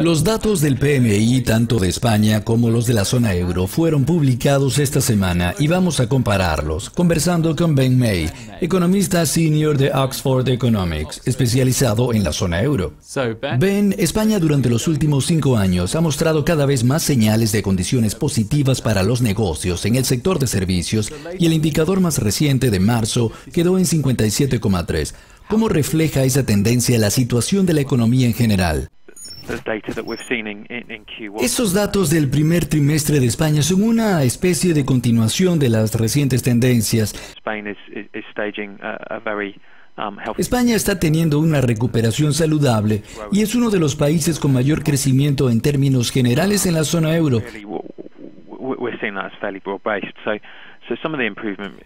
Los datos del PMI, tanto de España como los de la zona euro, fueron publicados esta semana y vamos a compararlos, conversando con Ben May, economista senior de Oxford Economics, especializado en la zona euro. Ben, España durante los últimos cinco años ha mostrado cada vez más señales de condiciones positivas para los negocios en el sector de servicios y el indicador más reciente de marzo quedó en 57,3. ¿Cómo refleja esa tendencia la situación de la economía en general? Esos datos del primer trimestre de España son una especie de continuación de las recientes tendencias. Um, España está teniendo una recuperación saludable y es uno de los países con mayor crecimiento en términos generales en la zona euro.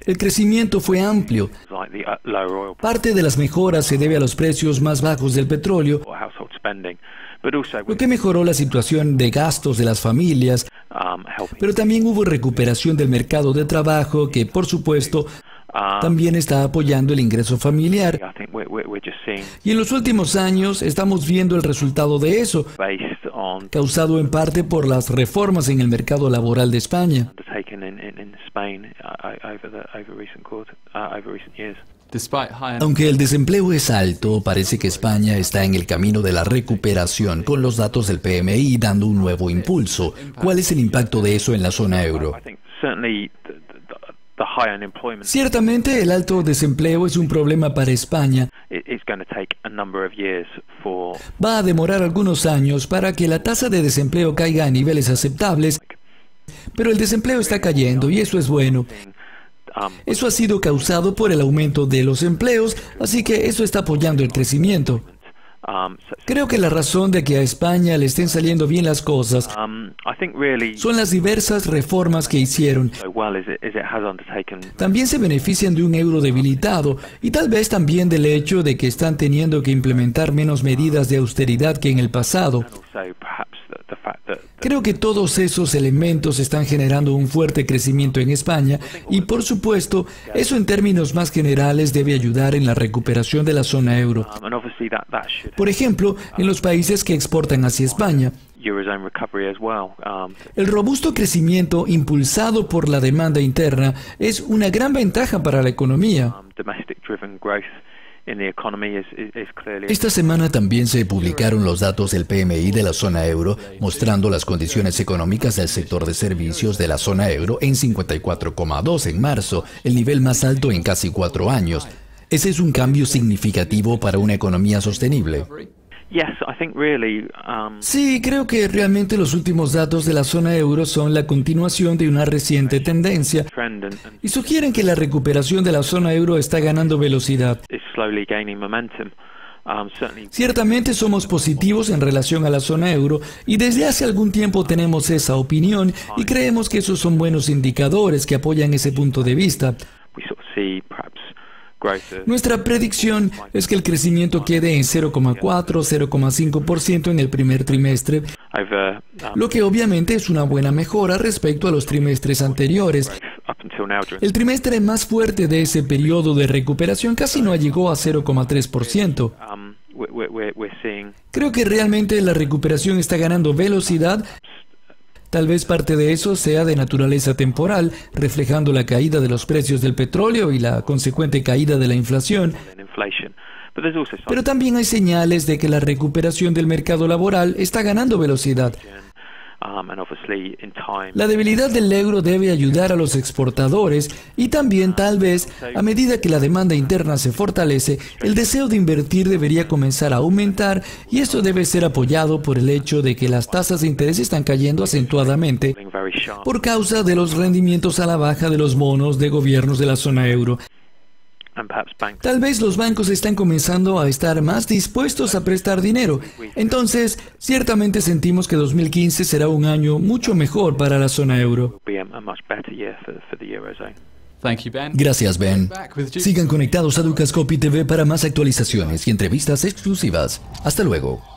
El crecimiento fue amplio. Uh, Parte de las mejoras se debe a los precios más bajos del petróleo, lo que mejoró la situación de gastos de las familias, um, pero también hubo recuperación del mercado de trabajo que, por supuesto, um, también está apoyando el ingreso familiar. Y en los últimos años estamos viendo el resultado de eso, causado en parte por las reformas en el mercado laboral de España. Aunque el desempleo es alto, parece que España está en el camino de la recuperación con los datos del PMI dando un nuevo impulso. ¿Cuál es el impacto de eso en la zona euro? Ciertamente el alto desempleo es un problema para España. Va a demorar algunos años para que la tasa de desempleo caiga a niveles aceptables, pero el desempleo está cayendo y eso es bueno. Eso ha sido causado por el aumento de los empleos, así que eso está apoyando el crecimiento. Creo que la razón de que a España le estén saliendo bien las cosas son las diversas reformas que hicieron. También se benefician de un euro debilitado y tal vez también del hecho de que están teniendo que implementar menos medidas de austeridad que en el pasado. Creo que todos esos elementos están generando un fuerte crecimiento en España y por supuesto eso en términos más generales debe ayudar en la recuperación de la zona euro. Por ejemplo, en los países que exportan hacia España. El robusto crecimiento impulsado por la demanda interna es una gran ventaja para la economía. Esta semana también se publicaron los datos del PMI de la zona euro, mostrando las condiciones económicas del sector de servicios de la zona euro en 54,2 en marzo, el nivel más alto en casi cuatro años. Ese es un cambio significativo para una economía sostenible. Um, sí, creo que realmente los últimos datos de la zona euro son la continuación de una reciente tendencia y sugieren que la recuperación de la zona euro está ganando velocidad. Um, Ciertamente somos positivos en relación a la zona euro y desde hace algún tiempo tenemos esa opinión y creemos que esos son buenos indicadores que apoyan ese punto de vista. Nuestra predicción es que el crecimiento quede en 0,4-0,5% en el primer trimestre, lo que obviamente es una buena mejora respecto a los trimestres anteriores. El trimestre más fuerte de ese periodo de recuperación casi no llegó a 0,3%. Creo que realmente la recuperación está ganando velocidad Tal vez parte de eso sea de naturaleza temporal, reflejando la caída de los precios del petróleo y la consecuente caída de la inflación. Pero también hay señales de que la recuperación del mercado laboral está ganando velocidad. La debilidad del euro debe ayudar a los exportadores y también tal vez a medida que la demanda interna se fortalece, el deseo de invertir debería comenzar a aumentar y esto debe ser apoyado por el hecho de que las tasas de interés están cayendo acentuadamente por causa de los rendimientos a la baja de los bonos de gobiernos de la zona euro. Tal vez los bancos están comenzando a estar más dispuestos a prestar dinero. Entonces, ciertamente sentimos que 2015 será un año mucho mejor para la zona euro. Gracias, Ben. Sigan conectados a Ducascopy TV para más actualizaciones y entrevistas exclusivas. Hasta luego.